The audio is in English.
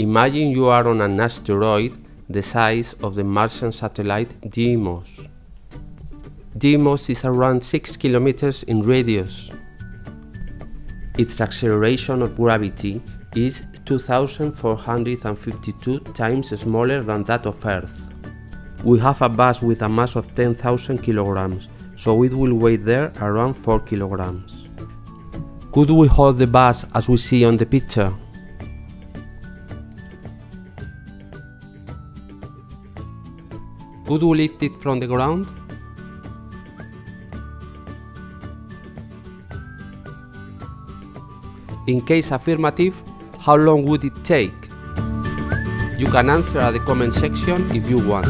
Imagine you are on an asteroid the size of the Martian satellite Deimos. Deimos is around 6 kilometers in radius. Its acceleration of gravity is 2452 times smaller than that of Earth. We have a bus with a mass of 10,000 kilograms, so it will weigh there around 4 kilograms. Could we hold the bus as we see on the picture? Could we lift it from the ground? In case affirmative, how long would it take? You can answer at the comment section if you want.